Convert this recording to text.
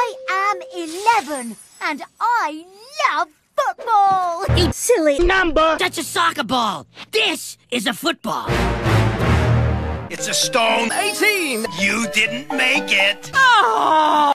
I am 11 and I love football! You silly number! That's a soccer ball! This is a football! It's a stone 18! You didn't make it! Oh!